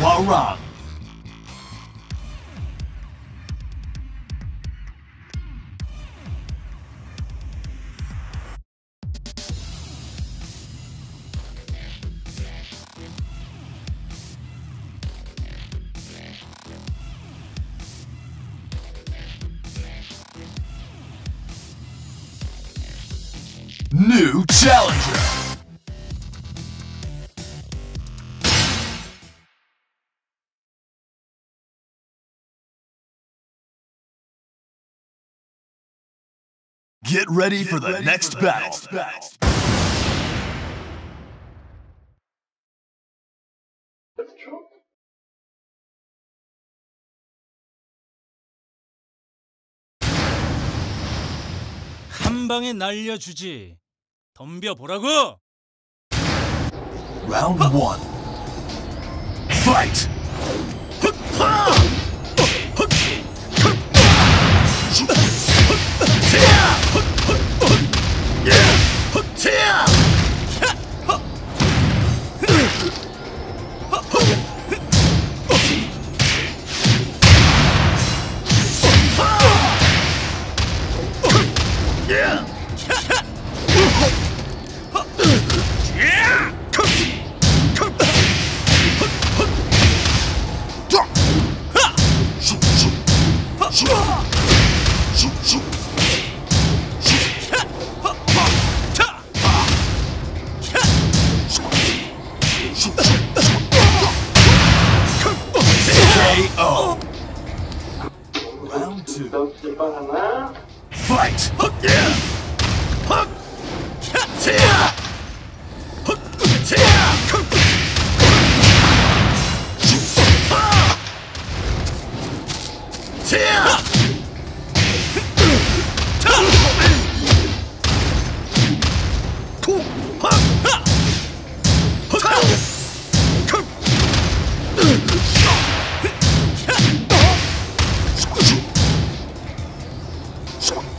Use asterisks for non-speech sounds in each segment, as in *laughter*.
Warang. Get ready for the, next, battle. 한 방에 날려주지. 덤벼 보라고. Round one. Fight! KO.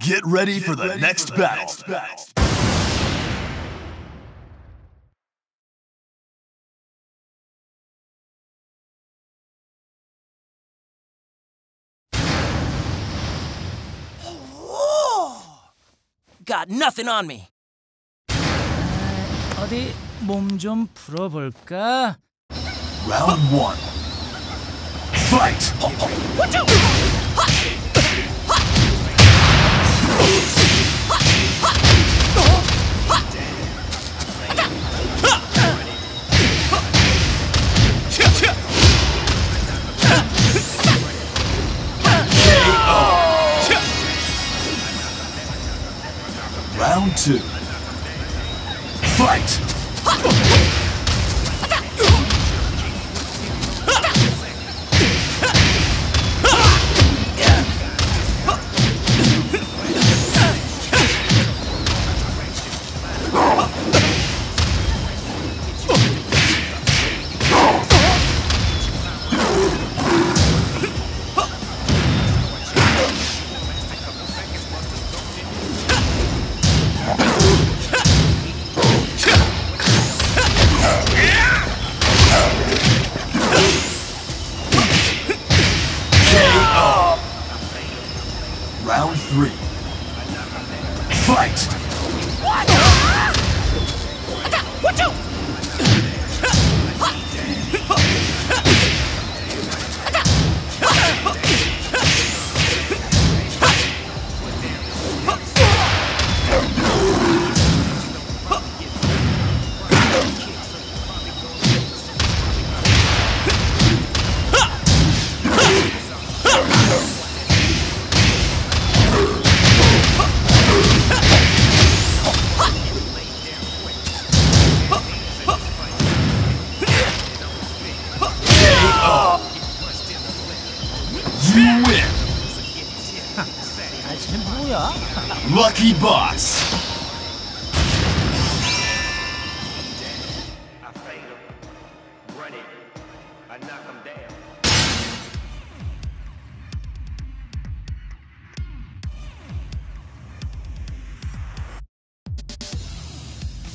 Get ready for the next battle. Got nothing on me. 어디 몸 좀 풀어볼까? Round one. Fight! Round two. Fight!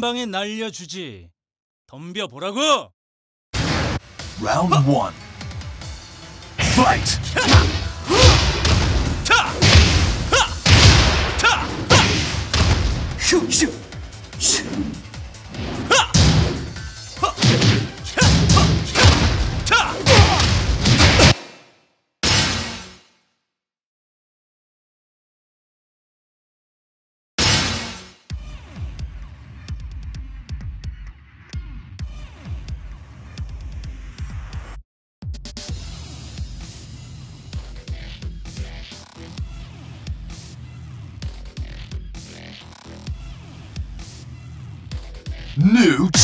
한 방에 날려주지. 덤벼보라고! 라운드 1 파이트! 타! 타! 타! 슈! 슈!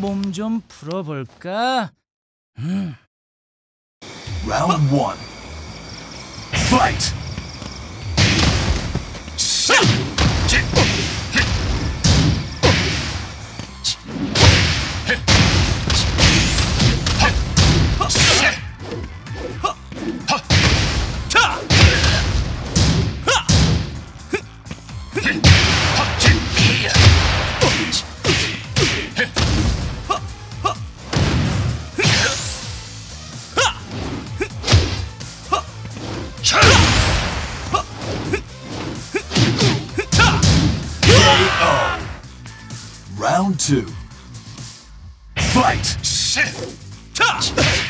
몸 좀 풀어볼까? 음. 라운드 1 파이트! Round two. Fight! KO.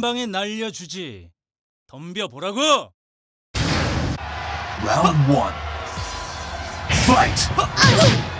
한 방에 날려주지. 덤벼 보라고. Round one. Fight! KO.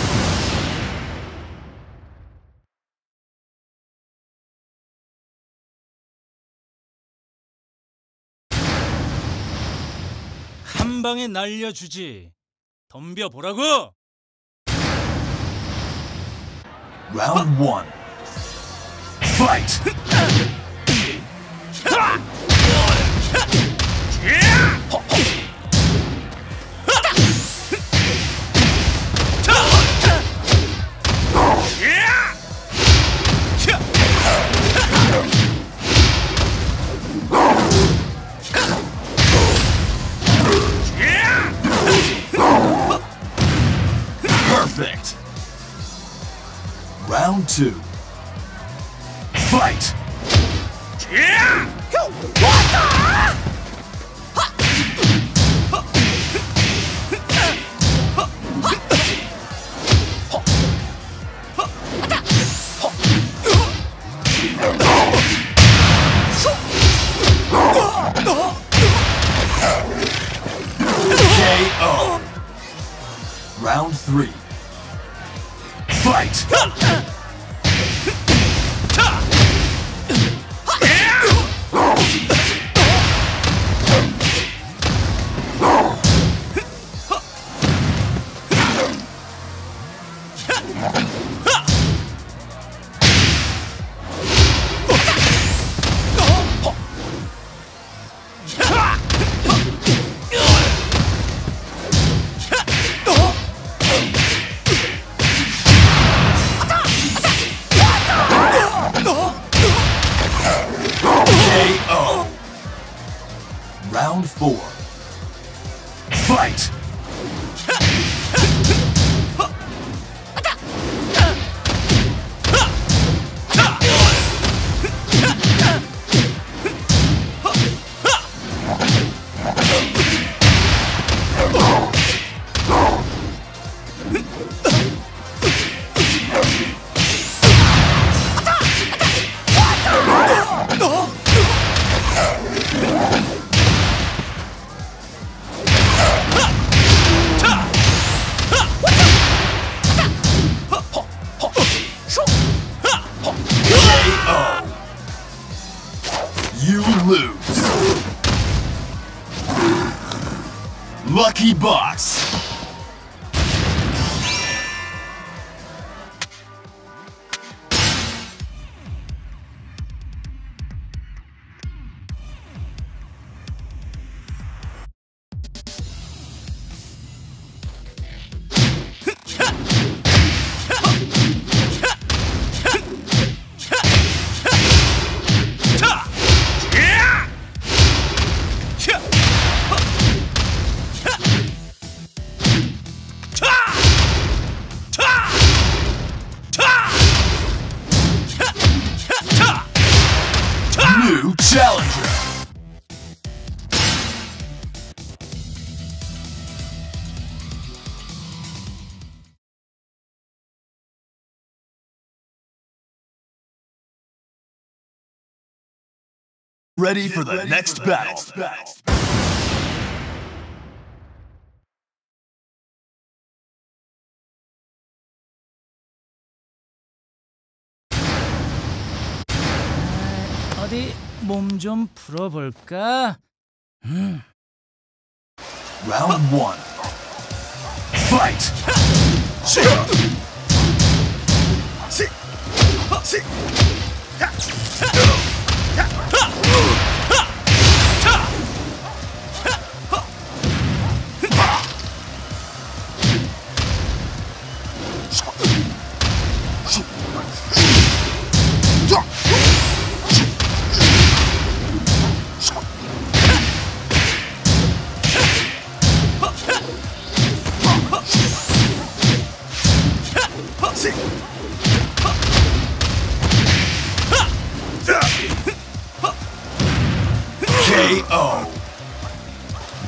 한 방에 날려주지. 덤벼 보라고. Round one. Fight! Perfect! Round two. Fight! KO. Round three. Fight! Ready for the next battle. 어디 몸 좀 풀어볼까? Round one. Fight! Ha! KO.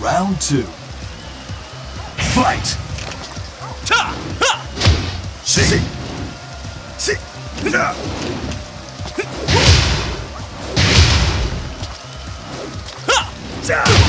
Round two. Fight! Ta! Ha! See! See! Yeah. Ha! Yeah.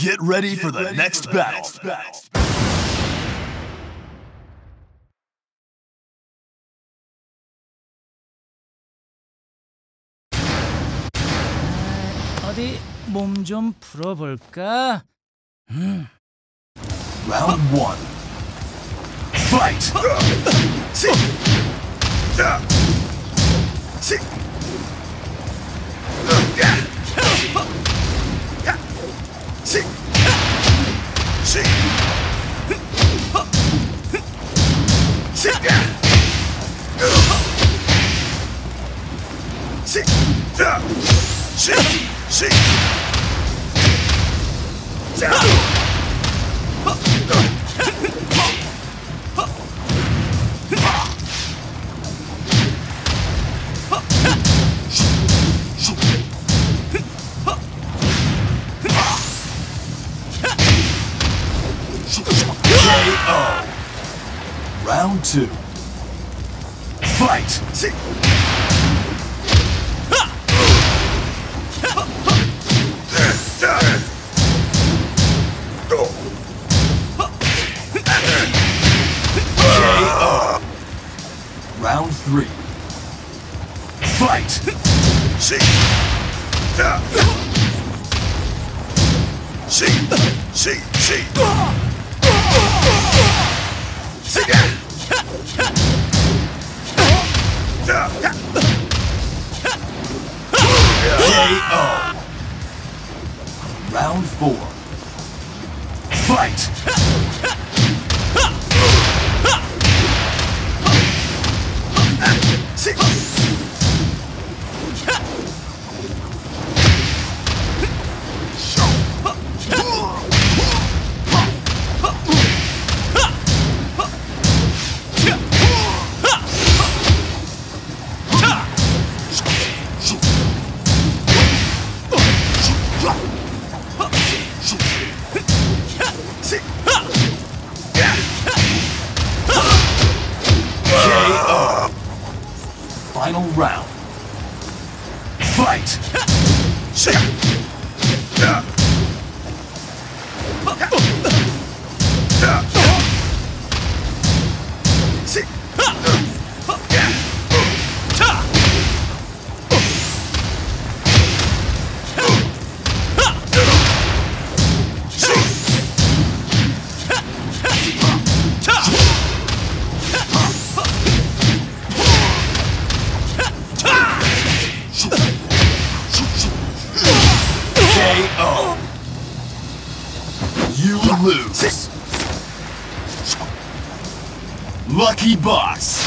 Get ready for the next battle. 어디 몸 좀 풀어볼까? Round one. Fight. Shit! KO. Round two. Fight. KO. Round three. Fight. See. See. See. See. KO. Round four. Fight. See. Lucky Boss.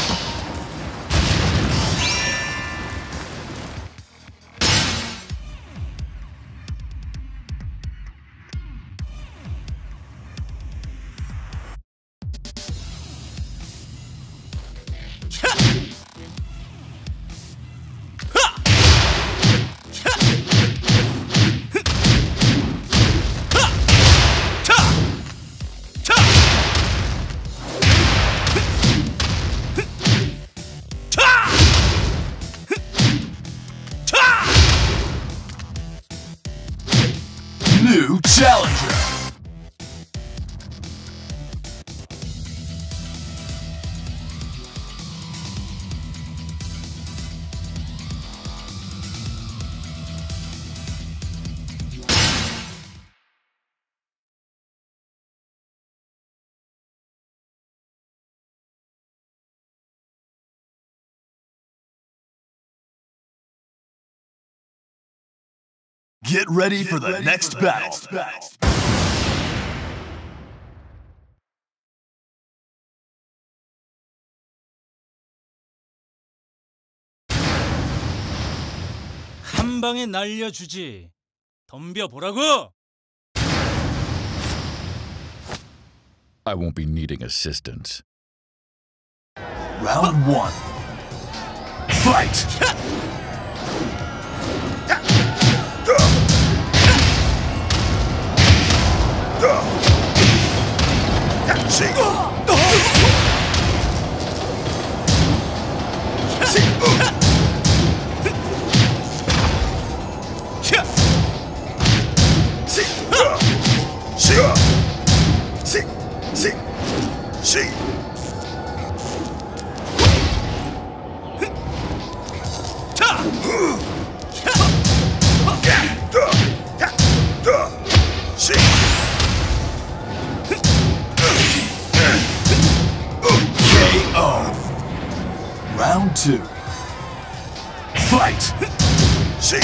Get ready for the next battle. 한 방에 날려주지. 덤벼 보라고. I won't be needing assistance. Round one. Fight! *laughs* See. Round two. Fight! See.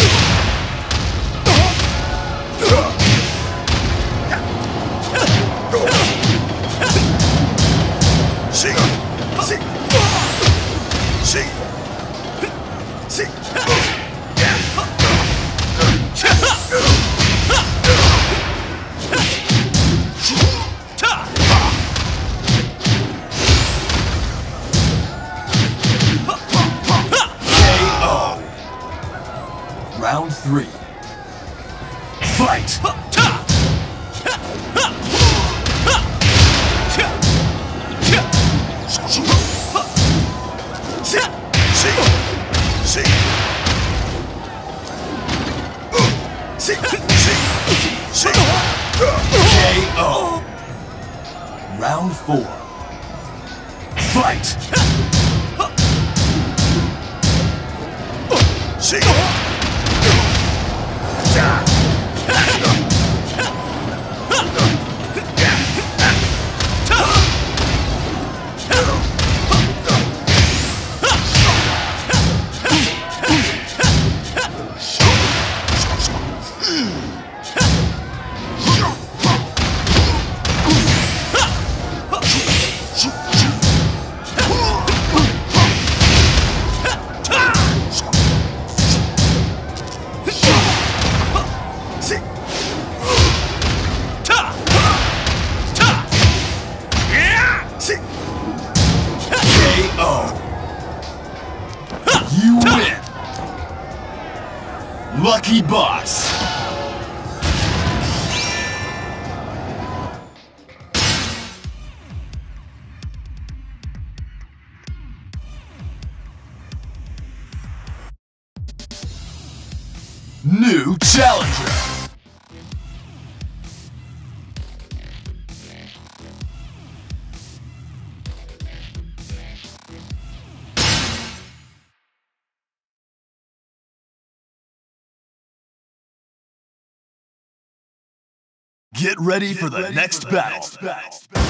Get ready for the next battle.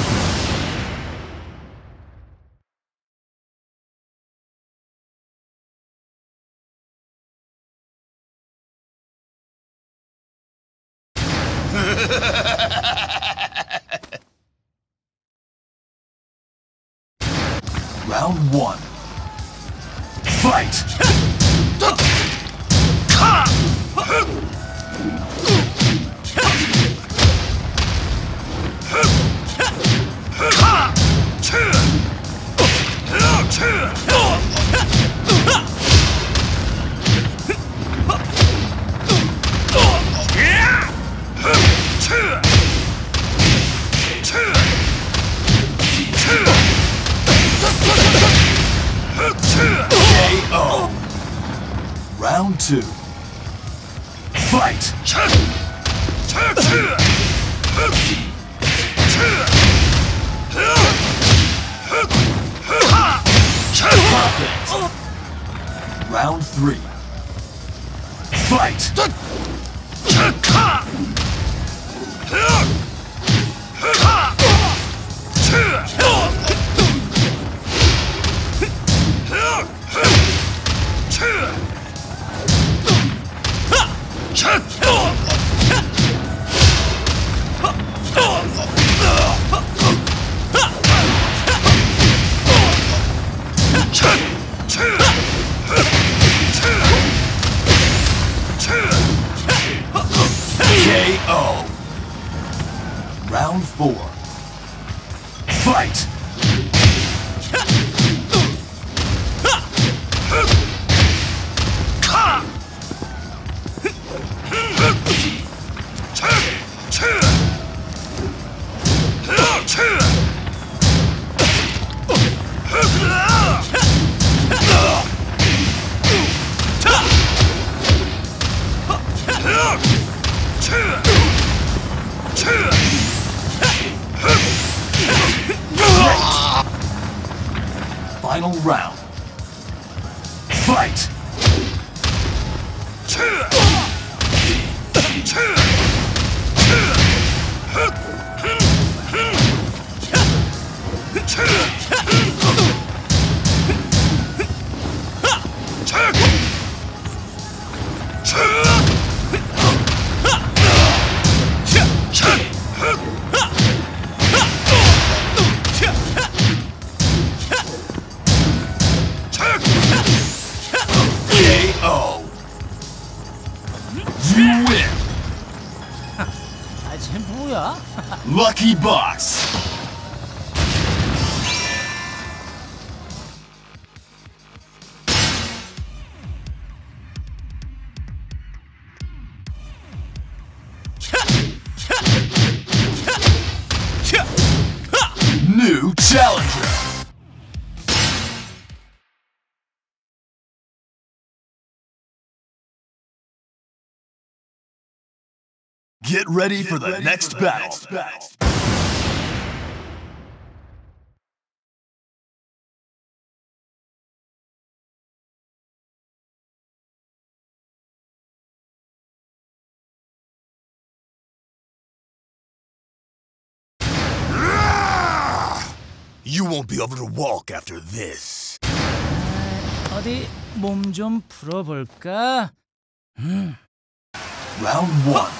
Get ready for the next battle. You won't be able to walk after this. 어디 몸 좀 풀어볼까? Round one.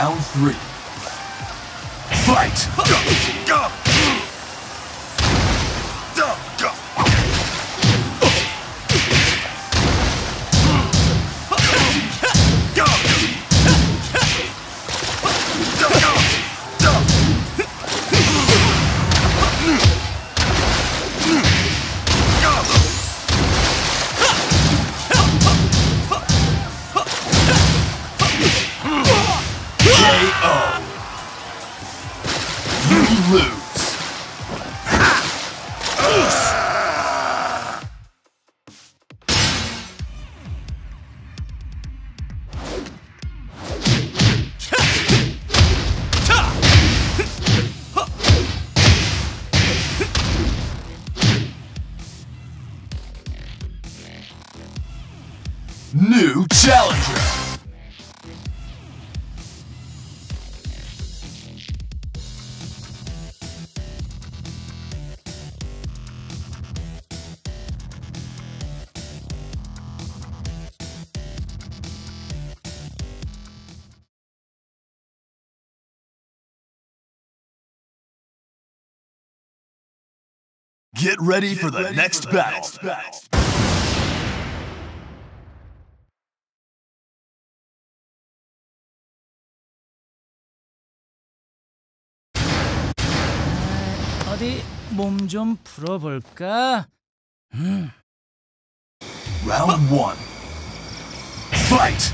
Round three. Fight! Get ready for the next battle. 어디 몸 좀 풀어볼까? Round one. Fight!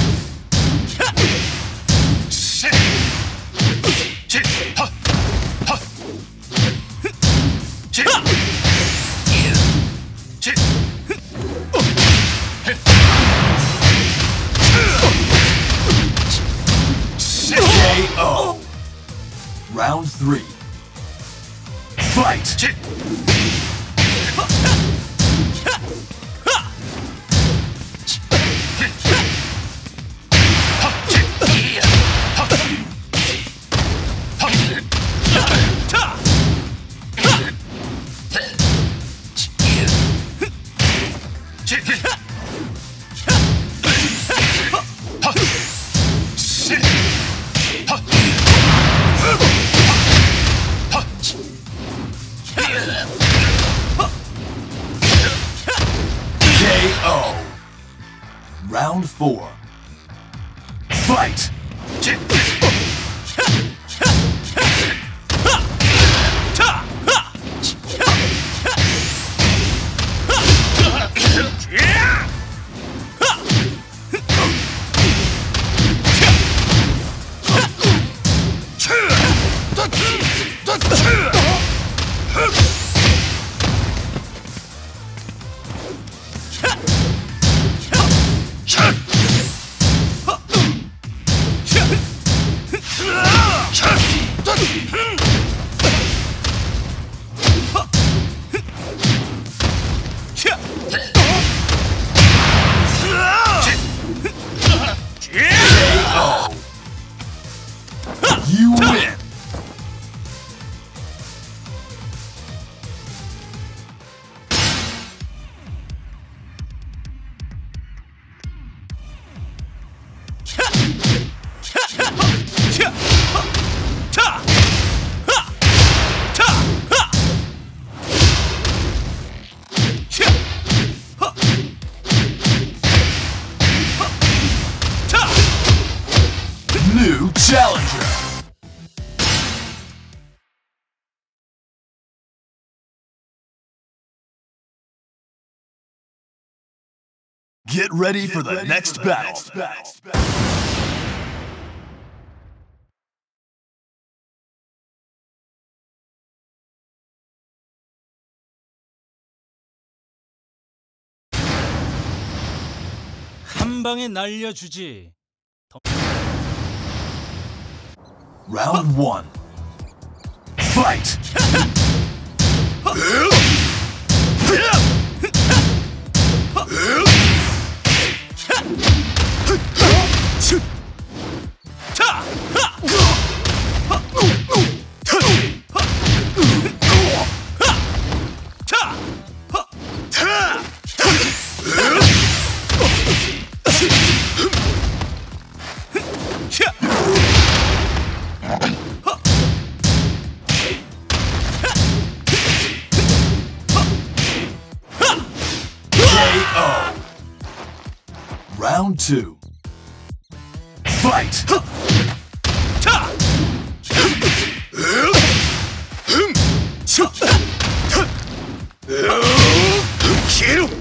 Round three. Fight! Four. Get ready for the next battle. 한 방에 날려주지. Round one. Fight! *laughs* Round two. Fight! 消えろ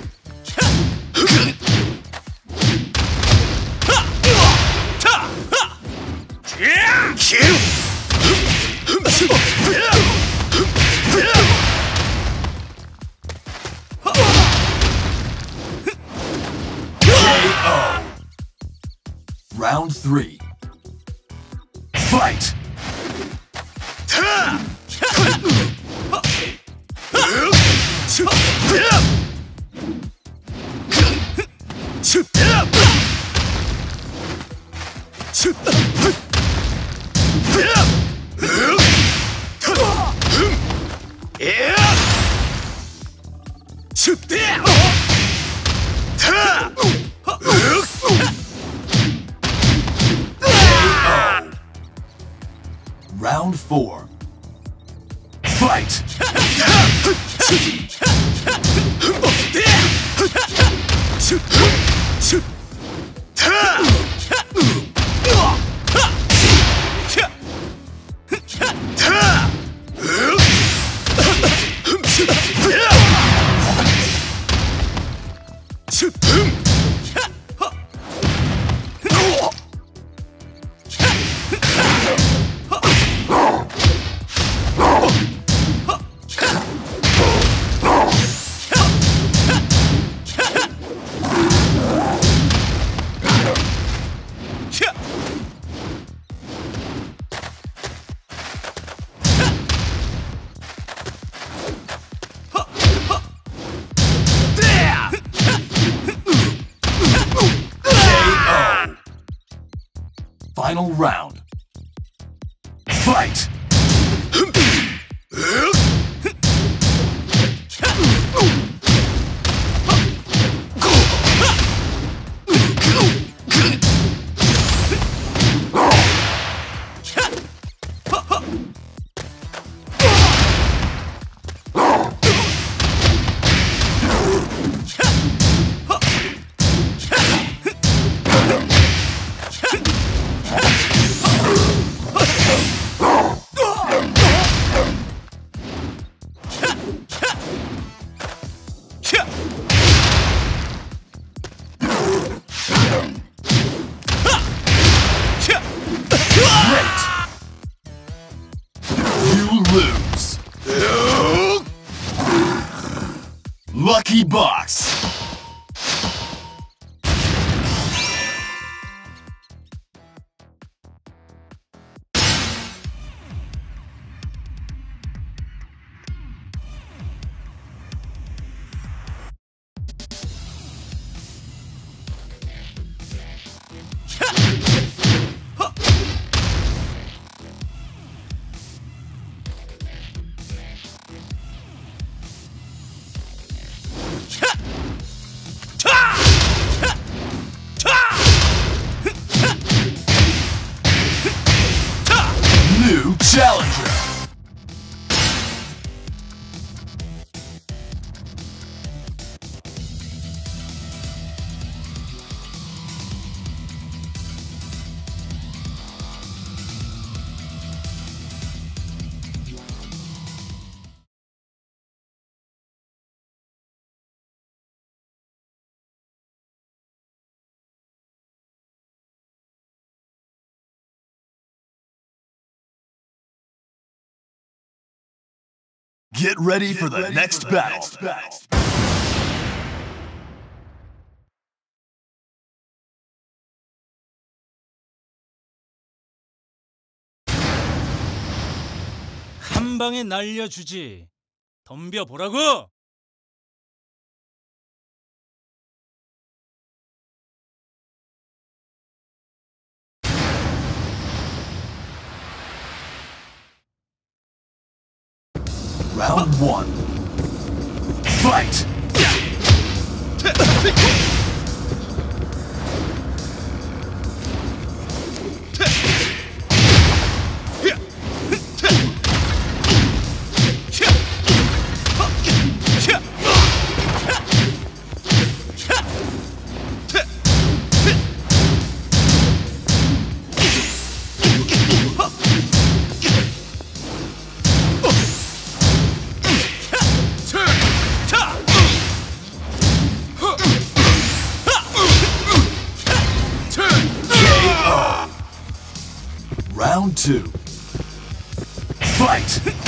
Get ready for the next battle. 한 방에 날려주지. 덤벼 보라고. Round one. Fight! Two. Fight!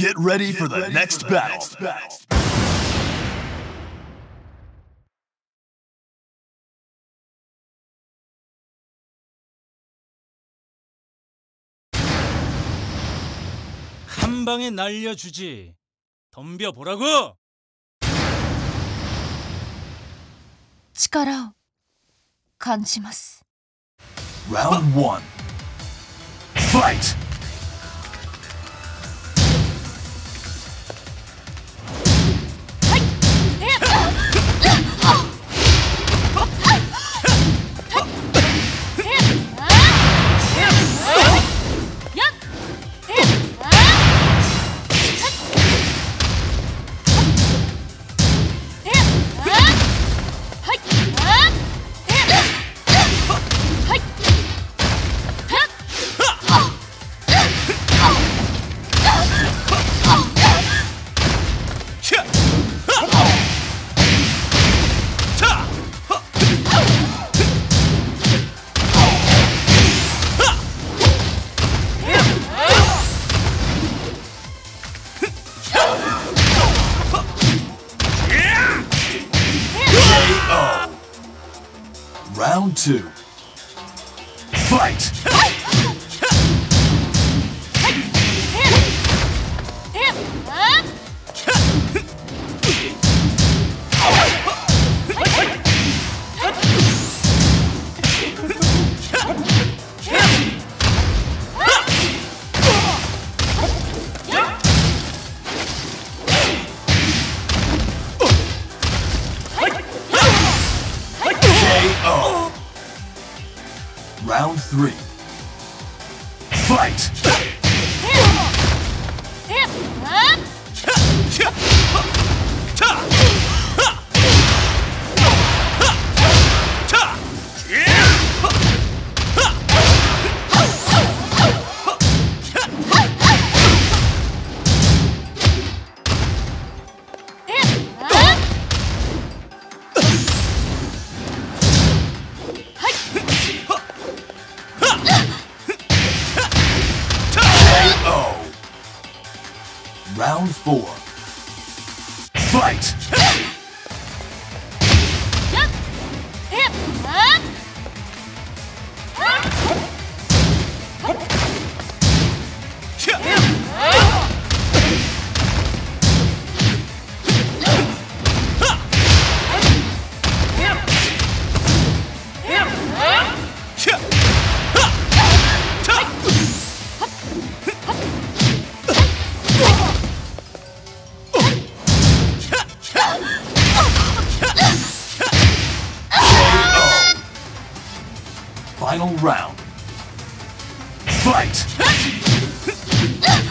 Get ready for the next battle. 한 방에 날려주지. 덤벼 보라고. 力を感じます Round one. Fight! Final round. Fight! *laughs*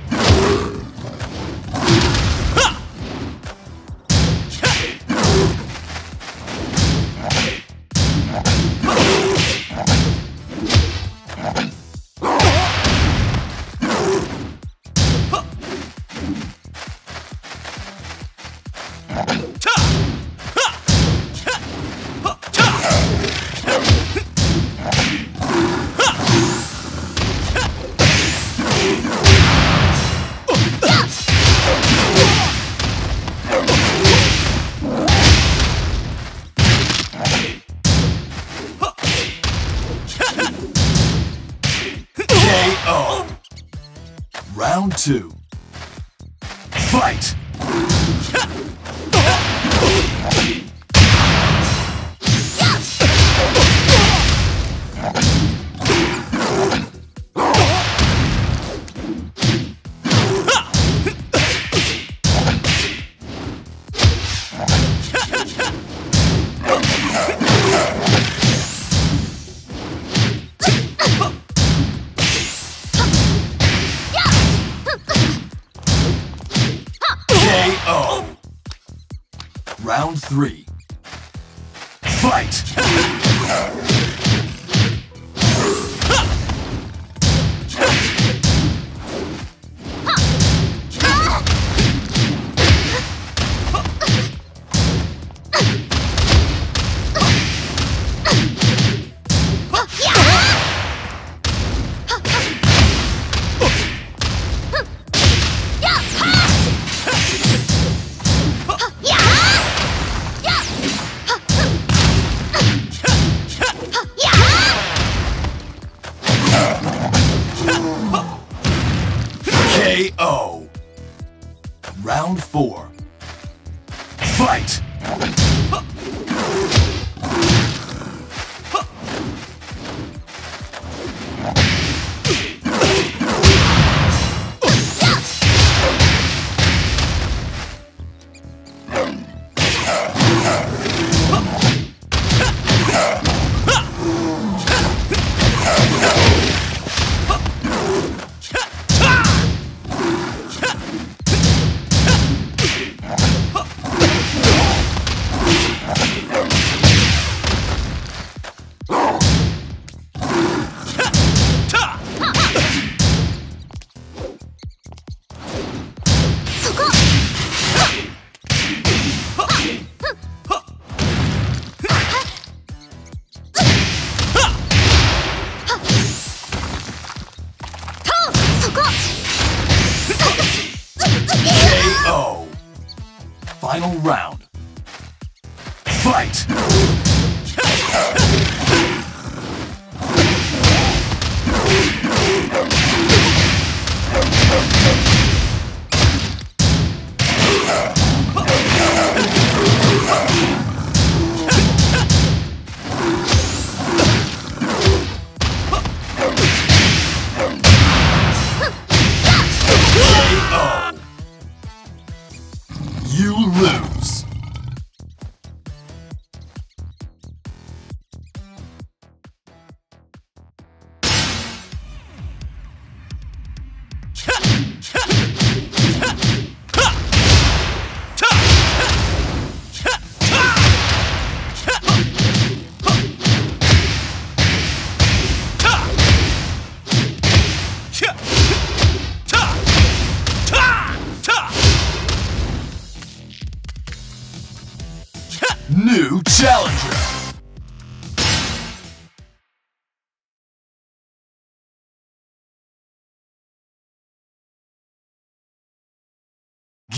Three. Fight!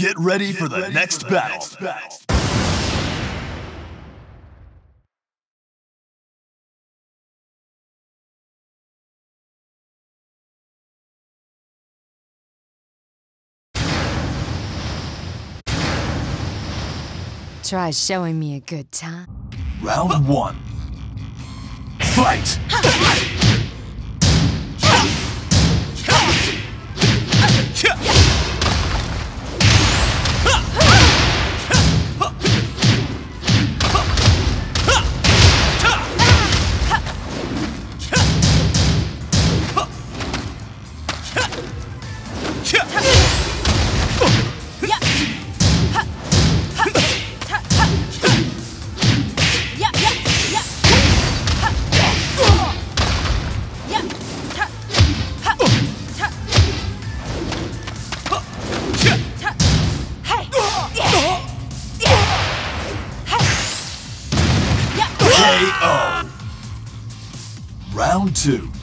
Get ready for the next battle. Try showing me a good time. Round one. Fight! Two.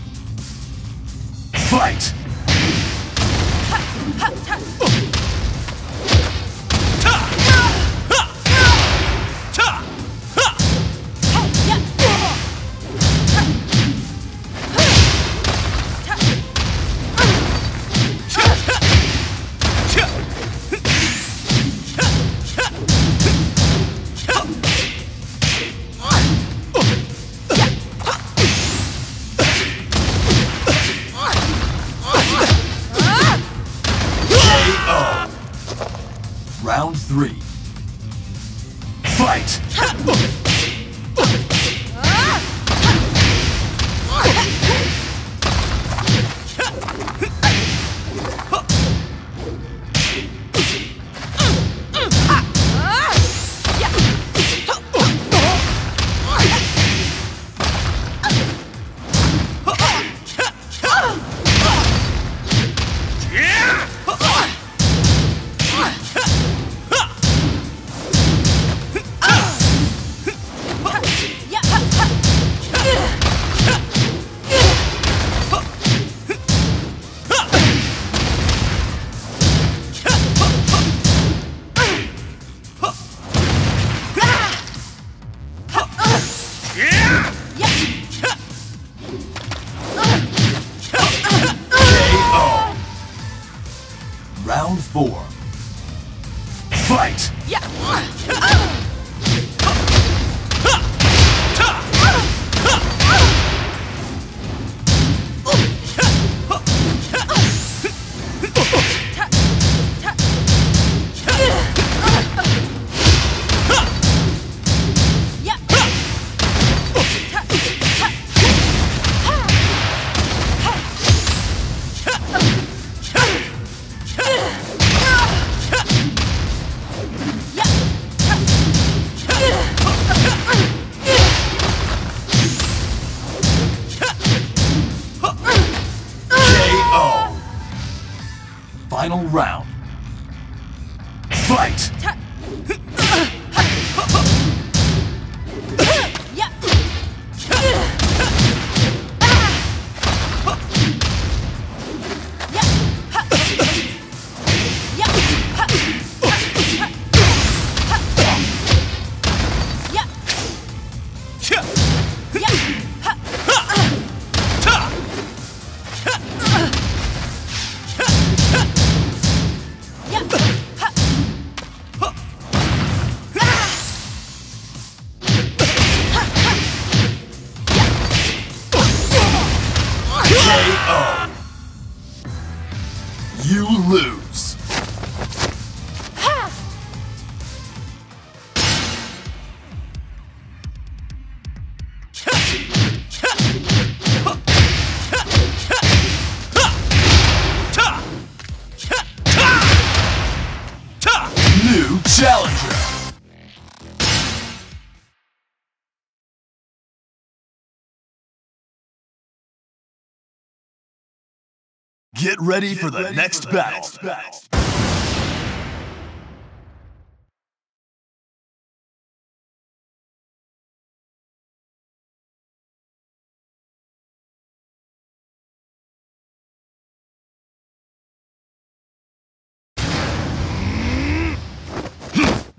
Get ready Get for the, ready next, for the battle. next battle.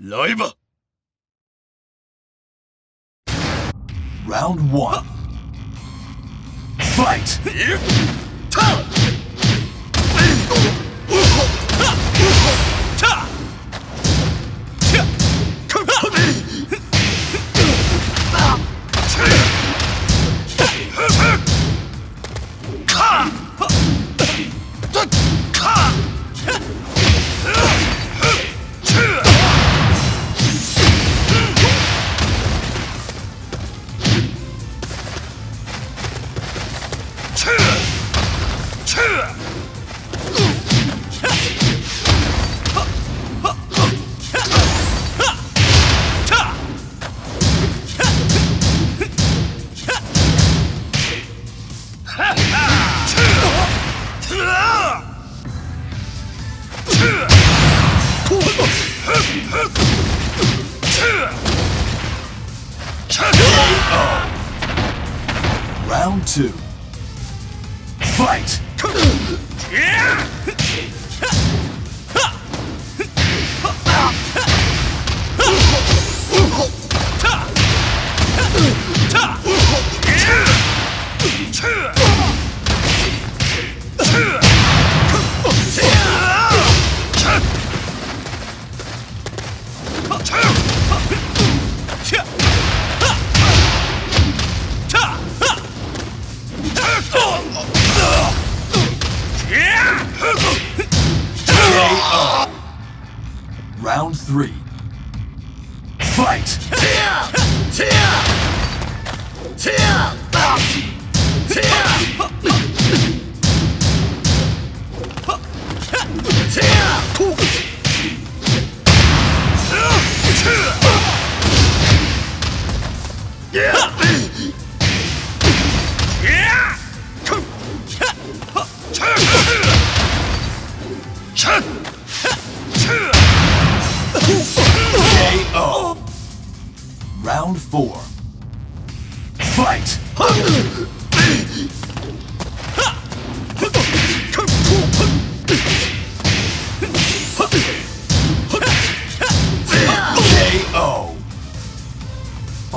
Live! Round one. Fight!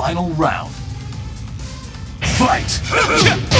Final round. Fight! *laughs*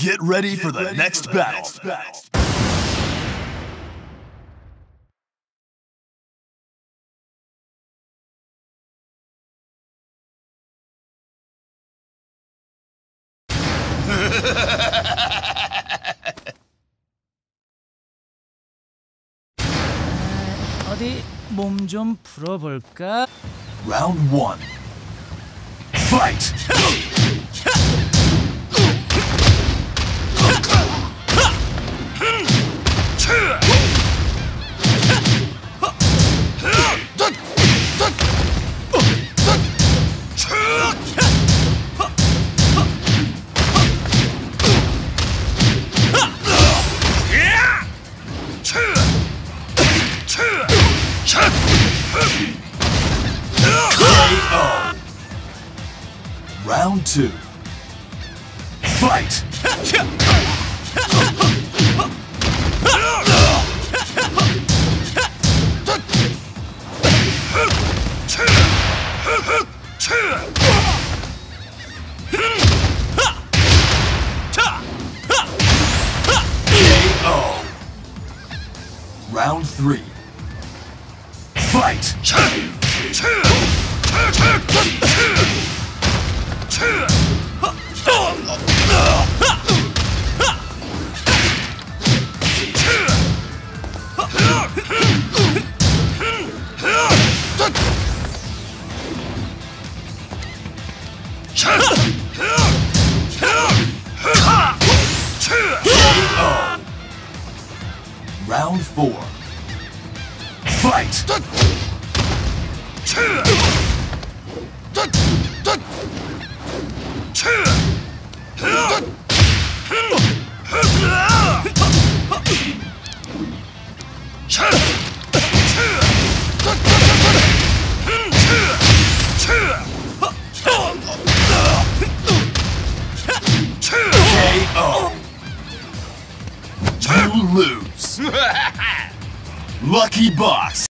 Get ready for the next battle. *laughs* 어디 몸 좀 풀어볼까? Round one. Fight! *laughs* Round two. Fight! Round three. Fight! *laughs* Round four. Fight! KO. *laughs* Lucky Box.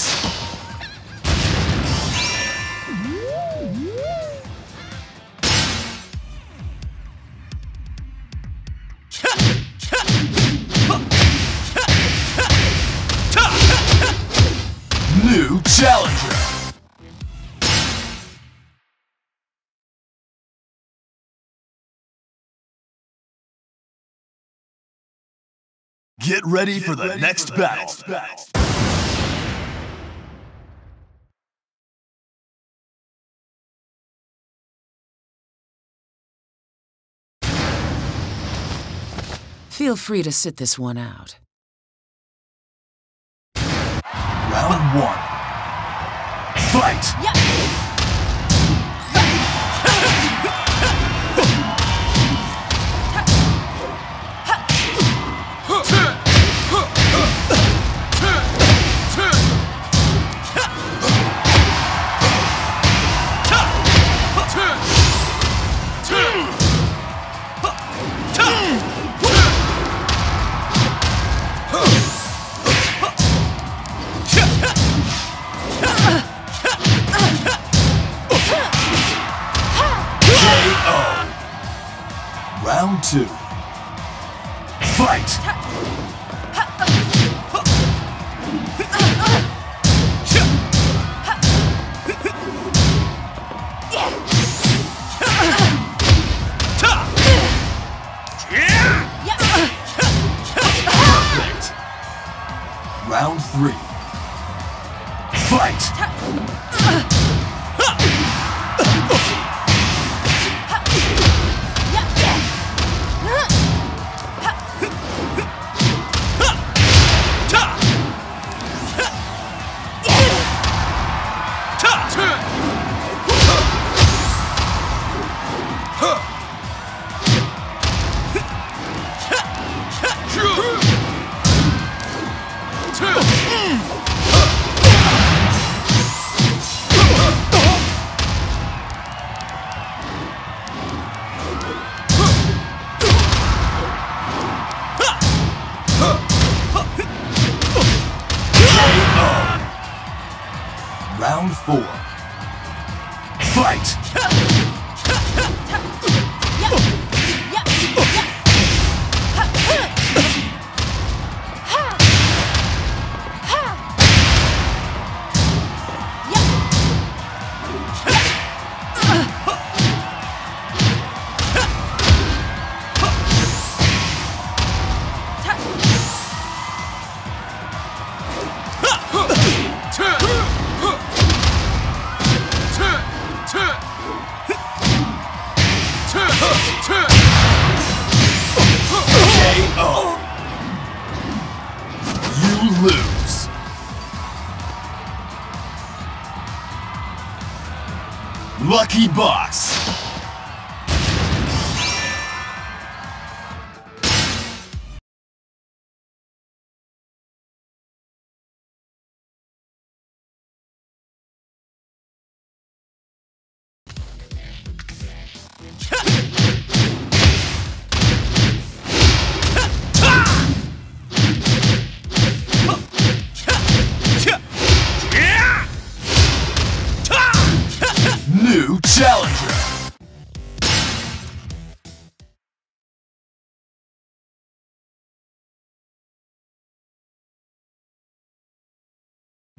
Get ready for the next battle. Feel free to sit this one out. Round one. Fight! KO. Round two. Fight!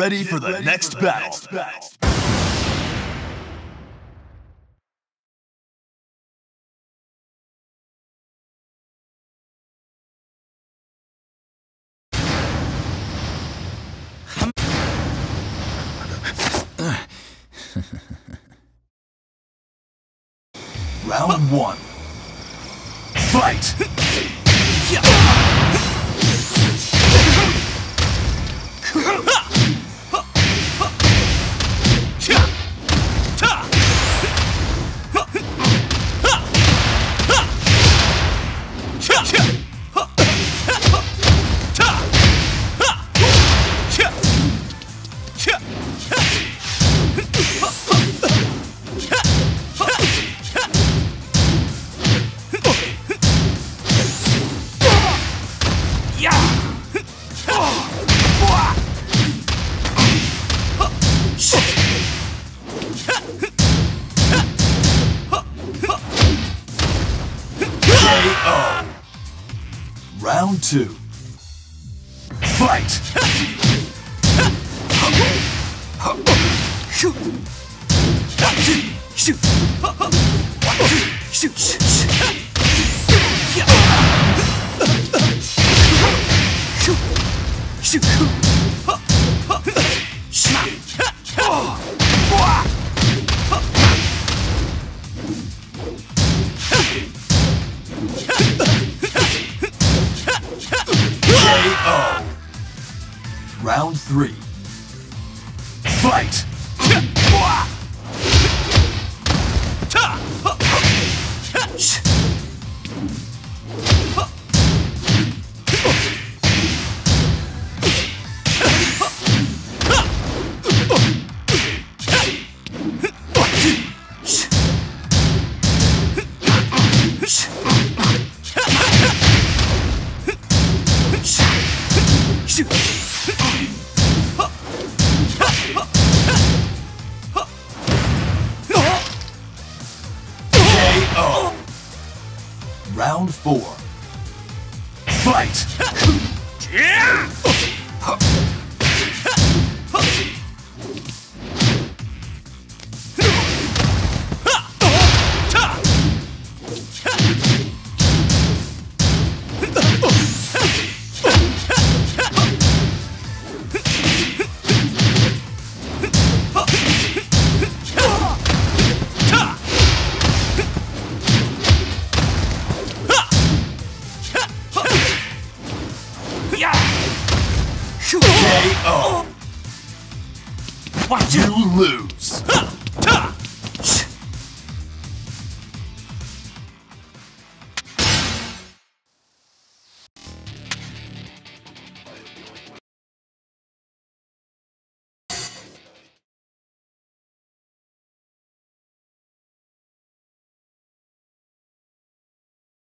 Ready for the next battle. Round two.